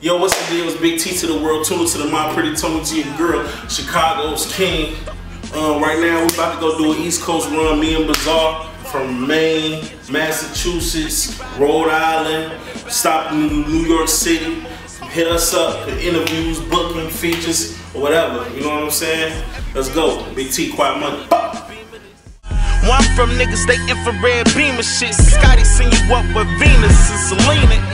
Yo, what's the deal? It's Big T to the world, tune to the My Pretty Tony G girl, Chicago's king. Uh, right now, we about to go do an East Coast run, me and Bizarre from Maine, Massachusetts, Rhode Island, stop in New York City. Hit us up for interviews, booking, features, or whatever. You know what I'm saying? Let's go. Big T, quiet money. One from niggas, they infrared beam beamer shit. Scotty send you up with Venus and Selena.